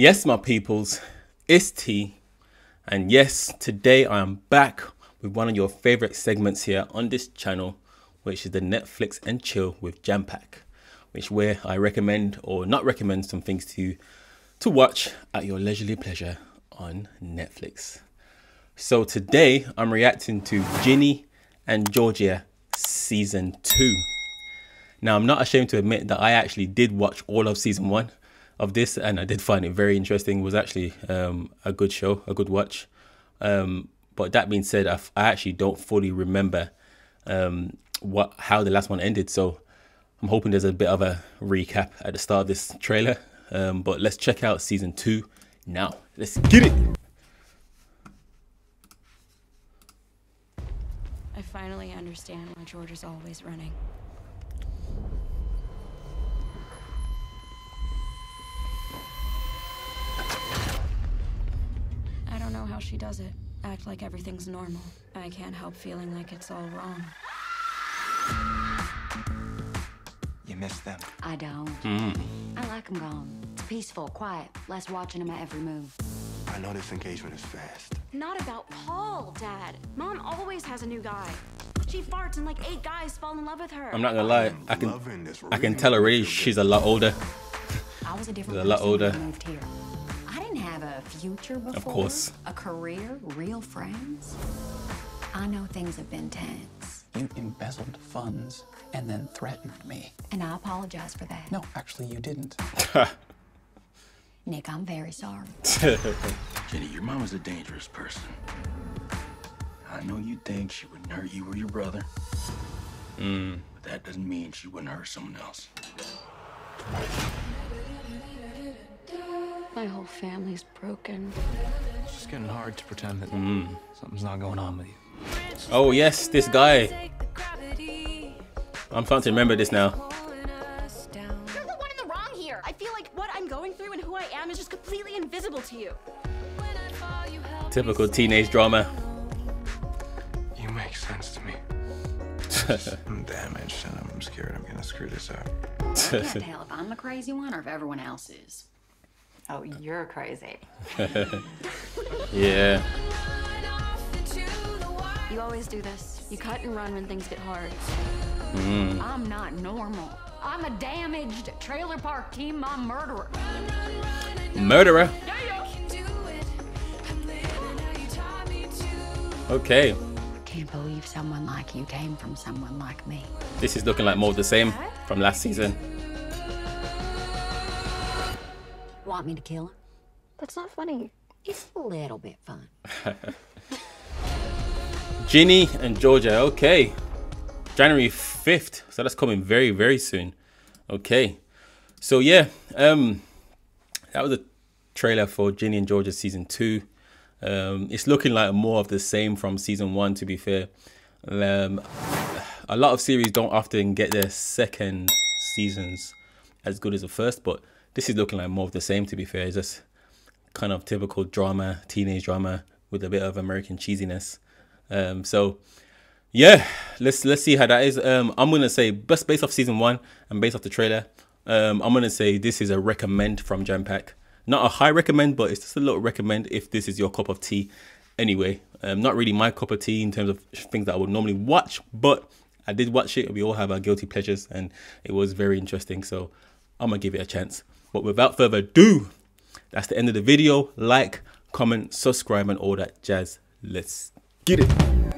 Yes, my peoples, it's T. And yes, today I am back with one of your favorite segments here on this channel, which is the Netflix and Chill with JamPak, which where I recommend or not recommend some things to you to watch at your leisurely pleasure on Netflix. So today I'm reacting to Ginny and Georgia season 2. Now I'm not ashamed to admit that I actually did watch all of season 1 of this and I did find it very interesting. It was actually um, a good show, a good watch. Um, but that being said, I, actually don't fully remember um, what how the last one ended. So I'm hoping there's a bit of a recap at the start of this trailer. Um, but let's check out season two now. Let's get it. I finally understand why George is always running. She does it. Act like everything's normal. I can't help feeling like it's all wrong. You miss them. I don't. Mm. I like them gone. It's peaceful, quiet, less watching them at every move. I know this engagement is fast. Not about Paul, Dad. Mom always has a new guy. She farts and like eight guys fall in love with her. I'm not gonna lie, am I can this I can tell already good she's a lot older. I was a different A lot person when older. I moved here. Future before. course. A career, real friends. I know things have been tense, You embezzled funds and then threatened me. and I apologize for that. No, actually, you didn't. Nick, I'm very sorry. Ginny, your mom is a dangerous person. I know you think she wouldn't hurt you or your brother. Hmm. But that doesn't mean she wouldn't hurt someone else. My whole family's broken. It's just getting hard to pretend that Mm. something's not going on with you. Oh yes, this guy. I'm starting to remember this now. You're the one in the wrong here. I feel like what I'm going through and who I am is just completely invisible to you. Typical teenage drama. You make sense to me. I'm damaged and I'm scared I'm gonna screw this up. I can't tell if I'm the crazy one or if everyone else is. Oh, you're crazy. Yeah. You always do this. You cut and run when things get hard. Mm. I'm not normal. I'm a damaged trailer park team mom murderer. Murderer. Okay. I Can't believe someone like you came from someone like me. This is looking like more of the same from last season. Want me to kill him? That's not funny. It's a little bit fun. Ginny and Georgia. Okay. January 5th. So that's coming very, very soon. Okay. So yeah, um that was a trailer for Ginny and Georgia season 2. Um it's looking like more of the same from season 1 to be fair. Um a lot of series don't often get their second seasons as good as the first, but this is looking like more of the same to be fair. It's just kind of typical drama, teenage drama with a bit of American cheesiness. Um, so yeah, let's let's see how that is. Um, I'm gonna say just based off season one and based off the trailer, um, I'm gonna say this is a recommend from JamPak. Not a high recommend, but it's just a little recommend if this is your cup of tea. Anyway, um, not really my cup of tea in terms of things that I would normally watch, but I did watch it. We all have our guilty pleasures, and it was very interesting. So I'm gonna give it a chance. But without further ado, that's the end of the video. Like, comment, subscribe, and all that jazz. Let's get it.